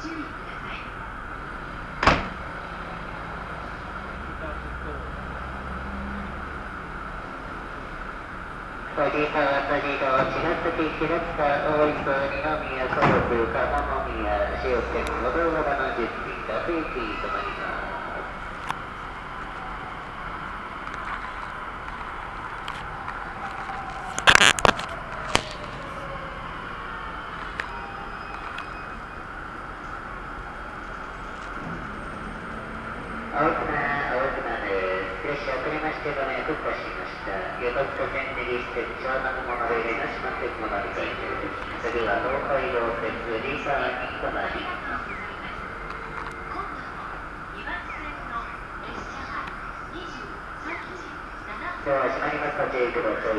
注意ください。鳥川鳥の茅ヶ崎平塚大磯二宮家族鴨宮塩瀬の道川の準備が定期となります。青熊青熊です。列車遅れましてご迷惑をおかしました。横須賀線でリステッチはなモノレールの島鉄モノリ会です。次は東海道鉄リーサーに隣。今度の2番線の列車は時7分今日は閉まりますご注意ください。